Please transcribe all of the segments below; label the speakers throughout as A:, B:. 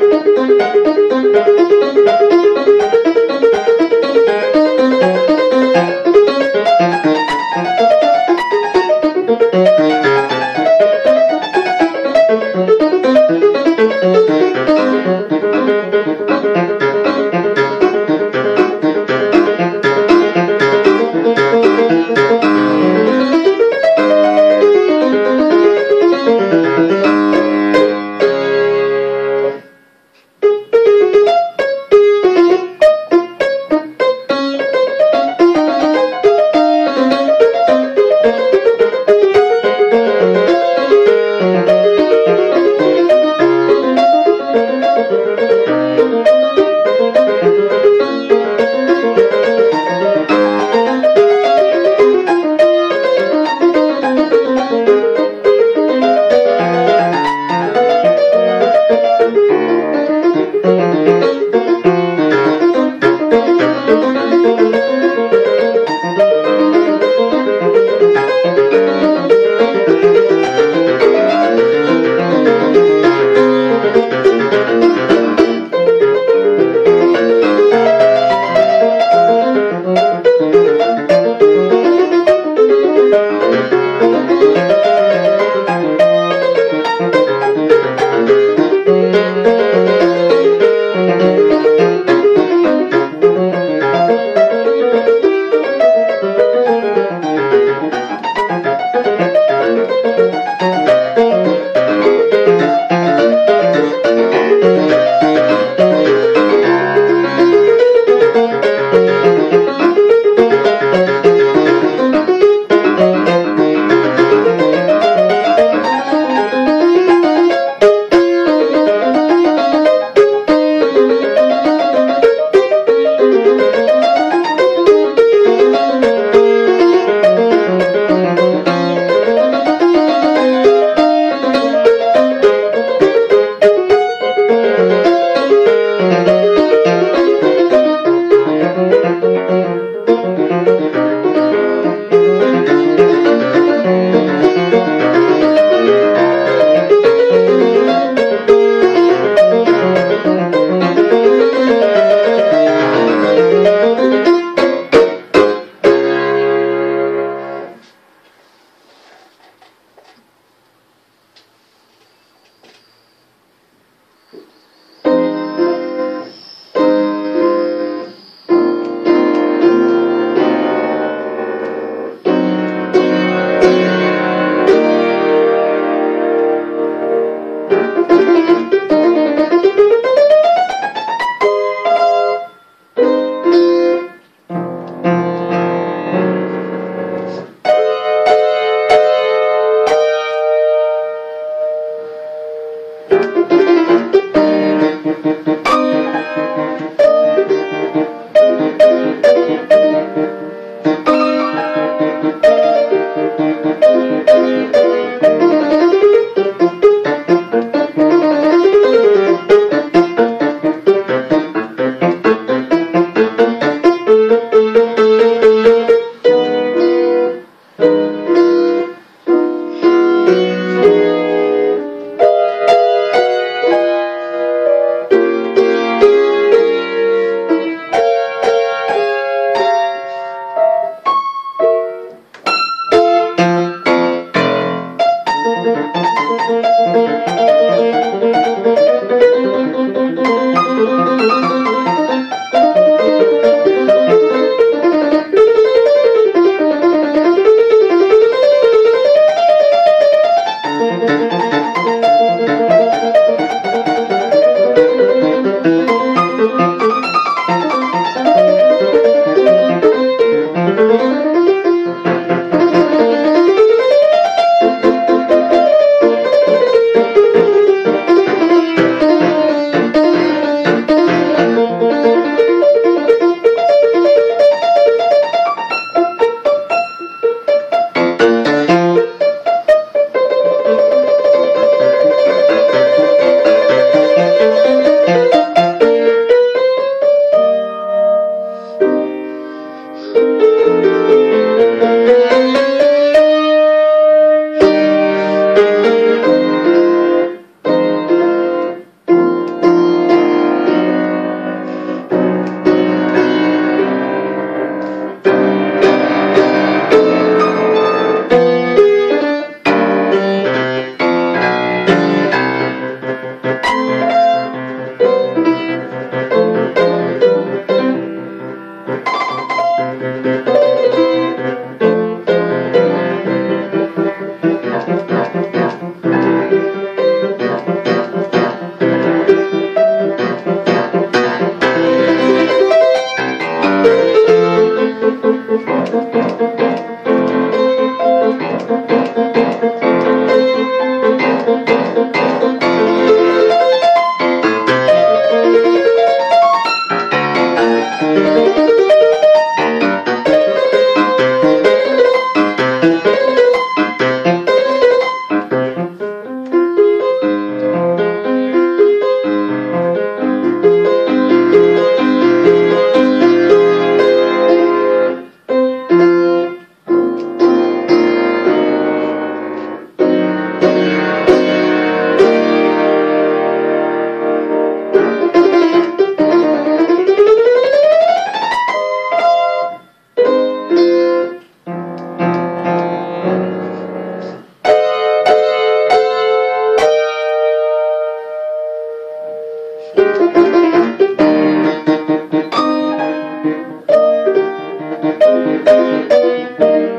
A: Thank you. Thank you.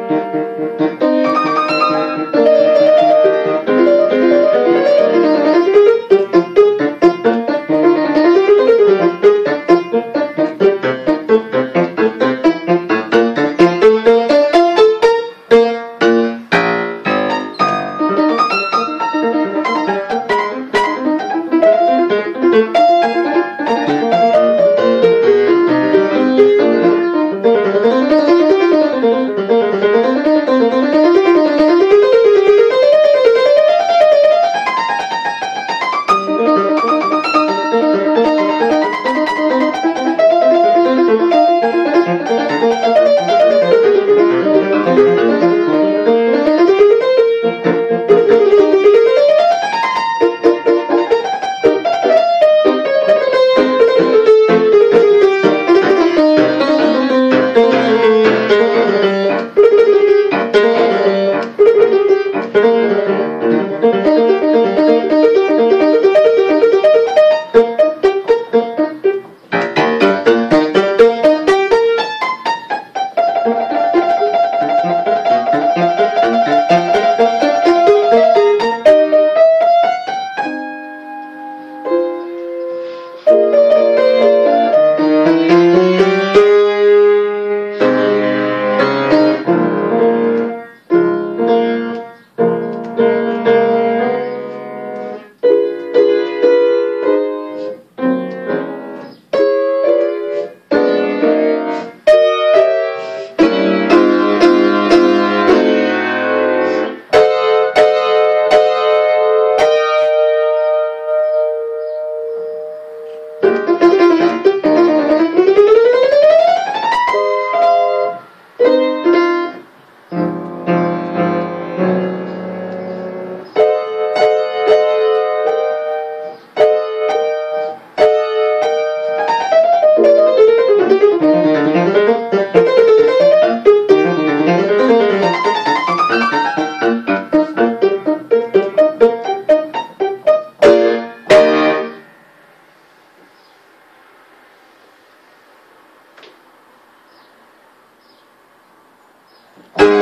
A: you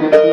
A: Thank you.